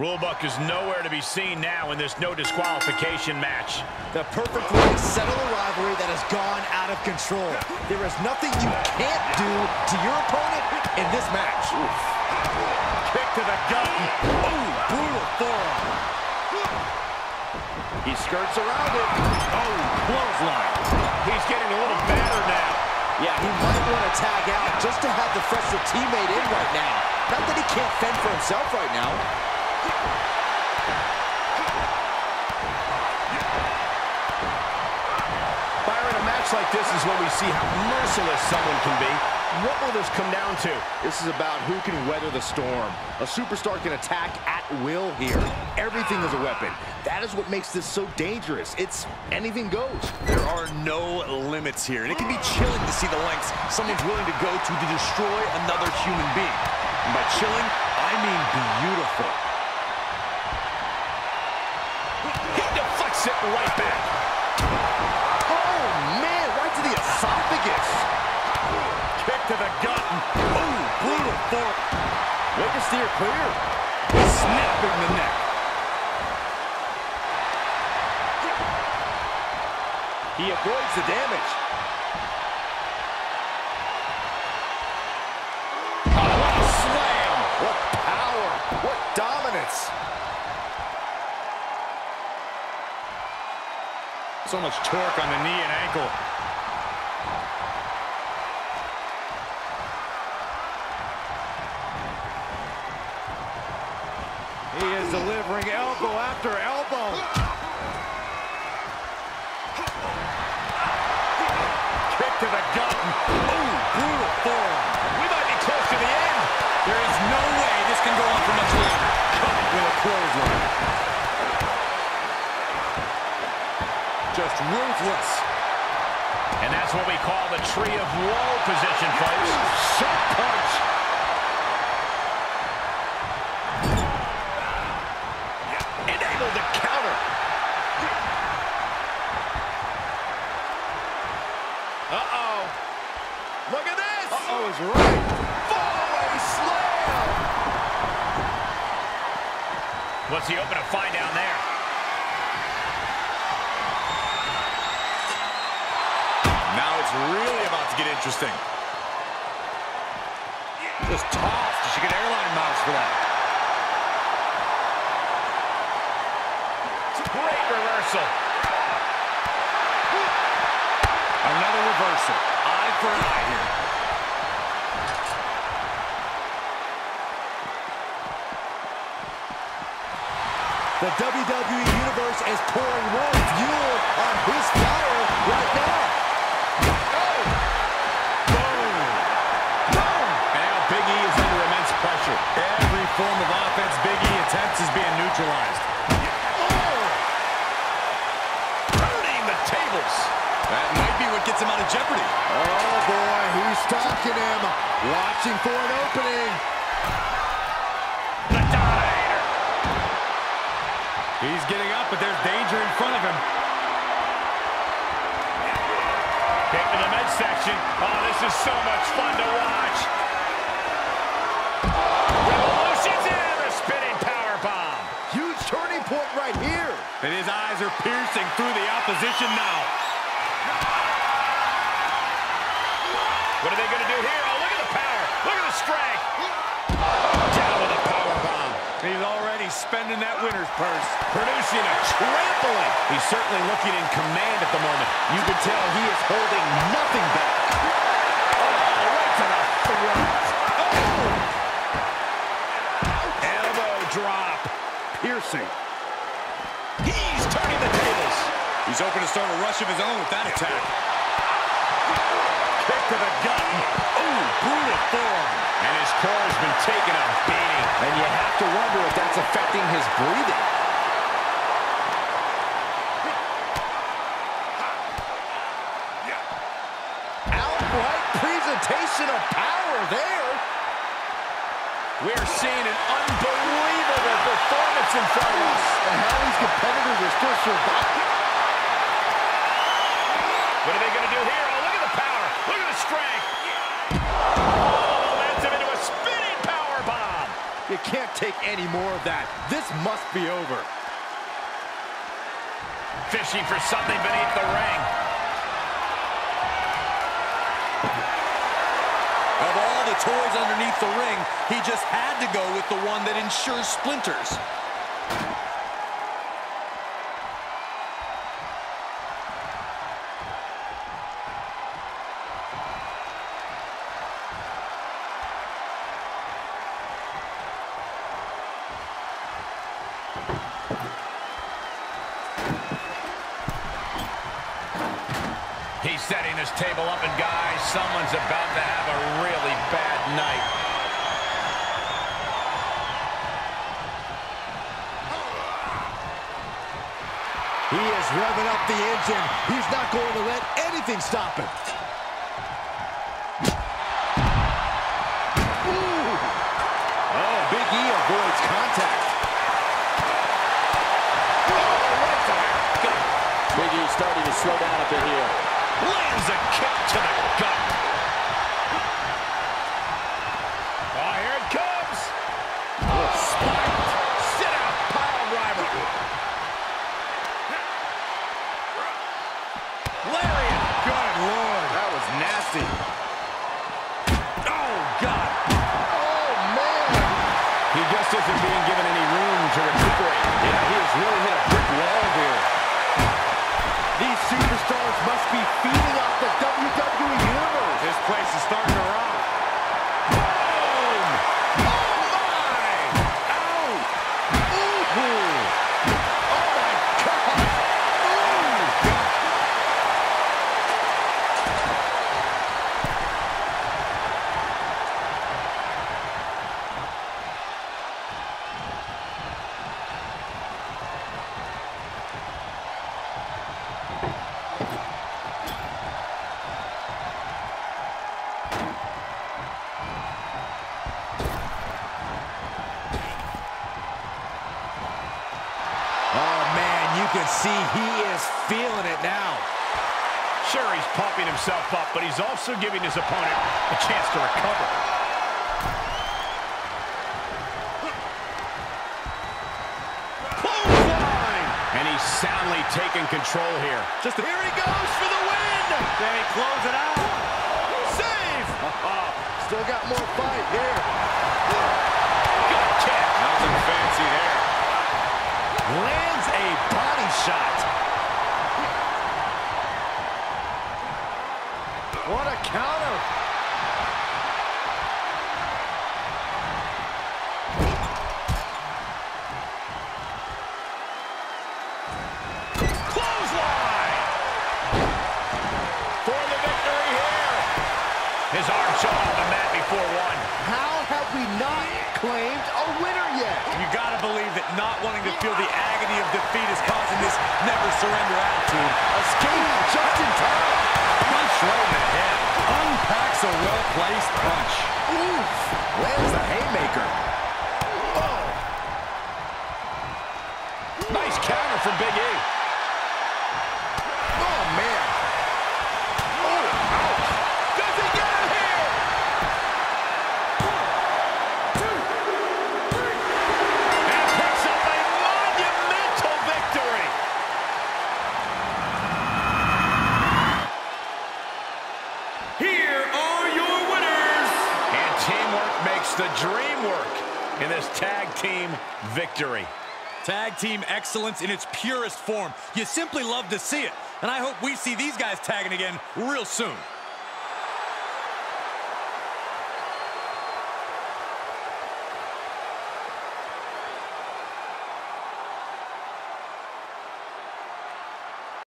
Rulebook is nowhere to be seen now in this no disqualification match. The perfect way to settle a rivalry that has gone out of control. There is nothing you can't do to your opponent in this match. Oof. Kick to the gut. Ooh, brutal forearm. He skirts around it. Oh, clothesline. He's getting a little battered now. Yeah, he might want to tag out just to have the fresher teammate in right now. Not that he can't fend for himself right now. Byron, a match like this is when we see how merciless someone can be. What will this come down to? This is about who can weather the storm. A superstar can attack at will here. Everything is a weapon. That is what makes this so dangerous. It's anything goes. There are no limits here, and it can be chilling to see the lengths someone's willing to go to to destroy another human being. And by chilling, I mean beautiful. Deflects it right back. Oh, man, right to the esophagus. Kick to the gut. Ooh, brutal fork. Way to steer clear. Snapping the neck. He avoids the damage. So much torque on the knee and ankle. He is delivering elbow after elbow. Kick to the gut. Ooh, brutal forearm. We might be close to the end. There is no way this can go on for much longer. Caught with a clothesline. Just ruthless. And that's what we call the tree of woe position, folks. Shot punch. Enabled to counter. Uh-oh. Look at this. Uh-oh is right. Fallaway slam. What's he open to find down there? It's really about to get interesting. Just tossed. She get airline miles for that. Great reversal. Another reversal. Eye for an eye here. The WWE Universe is pouring more form of offense Big E attempts is being neutralized. Turning the tables. That might be what gets him out of jeopardy. Oh, boy. He's stalking him. Watching for an opening. The Dominator. He's getting up, but there's danger in front of him. Kick to the midsection. Oh, this is so much fun to watch. Right here. And his eyes are piercing through the opposition now. What are they going to do here? Oh, look at the power. Look at the strength. Down with a power bomb. He's already spending that winner's purse. Producing a trampling. He's certainly looking in command at the moment. You can tell he is holding nothing back. He's hoping to start a rush of his own with that attack. Kick to the gut. Ooh, brutal forearm. And his core has been taking a beating. And you have to wonder if that's affecting his breathing. Outright presentation of power there. We're seeing an unbelievable performance in front of us. And how these competitors are still surviving. What are they going to do here? Oh, look at the power. Look at the strength. Oh, momentum into a spinning power bomb. You can't take any more of that. This must be over. Fishing for something beneath the ring. Of all the toys underneath the ring, he just had to go with the one that ensures splinters. He's setting this table up, and guys, someone's about to have a really bad night. He is revving up the engine. He's not going to let anything stop him. Ooh. Oh, Big E avoids contact. Big E starting to slow down a bit here. Lands a kick to the gut. Superstars must be feeding off the WWE Universe. This place is starting to rock. See he is feeling it now. Sure, he's pumping himself up, but he's also giving his opponent a chance to recover. Clothesline! And he's soundly taking control here. Just here he goes for the win. Can he close it out? Save. Still got more fight here. Shot. What a counter. Clothesline! For the victory. His arm shot off the mat before one. How have we not claimed a winner yet? You gotta believe that not wanting to feel the agony of defeat is causing this never surrender attitude. Escape just in time. Punch right in the head. Unpacks a well-placed punch. Oof. Lands the haymaker. Oh. Nice counter from Big E. excellence in its purest form. You simply love to see it. And I hope we see these guys tagging again real soon.